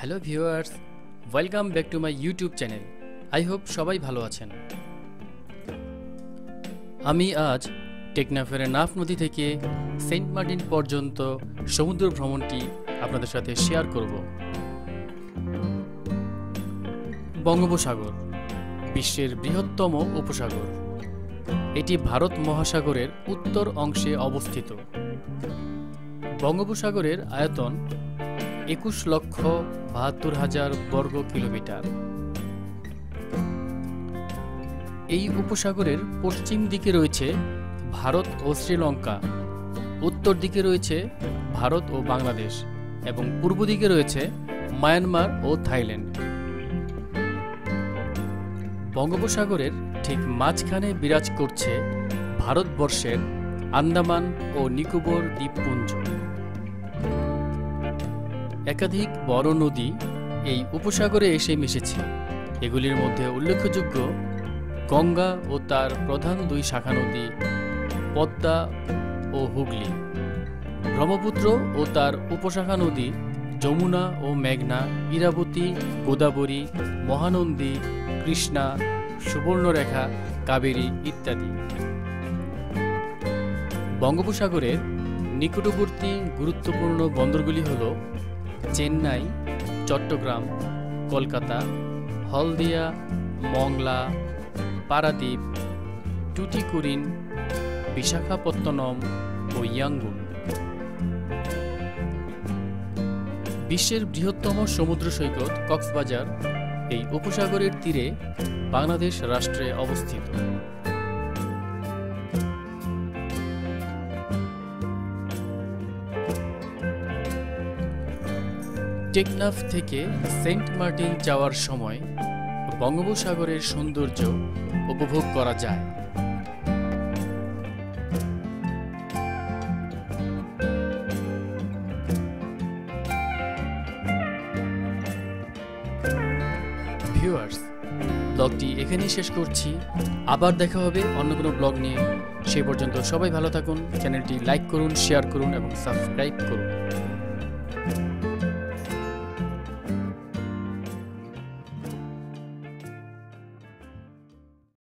Hello viewers, welcome back to my YouTube channel. I hope সবাই ভালো আছেন। আমি আজ টেকনাফের নাফ নদী থেকে সেন্ট মার্টিন পর্যন্ত সমুদ্র ভ্রমণটি আপনাদের সাথে শেয়ার করব। বঙ্গোপসাগর, বিশ্বের বৃহত্তম উপসাগর। এটি ভারত মহাসাগরের উত্তর অংশে অবস্থিত। বঙ্গোপসাগরের আয়তন একুশ লক্ষ বাহাত্তর হাজার বর্গ কিলোমিটার। এই উপসাগরের পশ্চিম দিকে রয়েছে ভারত ও শ্রীলঙ্কা। উত্তর দিকে রয়েছে ভারত ও বাংলাদেশ এবং পূর্ব দিকে রয়েছে মায়ানমার ও থাইল্যান্ড। বঙ্গোপসাগরের ঠিক মাঝখানে বিরাজ করছে ভারতবর্ষের আন্দামান ও নিকোবর দ্বীপপুঞ্জ। একাধিক বড় নদী এই উপসাগরে এসে মিশেছে। এগুলির মধ্যে উল্লেখযোগ্য গঙ্গা ও তার প্রধান দুই শাখা নদী পদ্মা ও হুগলি। ব্রহ্মপুত্র ও তার উপশাখা নদী যমুনা ও মেঘনা, ইরাবতী, গোদাবরী, মহানন্দী, কৃষ্ণা, সুবর্ণরেখা, কাবেরী ইত্যাদি। বঙ্গোপসাগরের নিকটবর্তী গুরুত্বপূর্ণ বন্দরগুলি হল চেন্নাই, চট্টগ্রাম, কলকাতা, হলদিয়া, মংলা, পারাদ্বীপ, টুটিকুরিন, বিশাখাপত্তনম ও ইয়াঙ্গুন। বিশ্বের বৃহত্তম সমুদ্র সৈকত কক্সবাজার এই উপসাগরের তীরে বাংলাদেশ রাষ্ট্রে অবস্থিত। টেকনাফ থেকে সেন্ট মার্টিন যাওয়ার সময় বঙ্গোপসাগরের সৌন্দর্য উপভোগ করা যায়। ভিউয়ার্স, ব্লগটি এখানেই শেষ করছি। আবার দেখা হবে অন্য কোনো ব্লগ নিয়ে। সেই পর্যন্ত সবাই ভালো থাকুন, চ্যানেলটি লাইক করুন, শেয়ার করুন এবং সাবস্ক্রাইব করুন।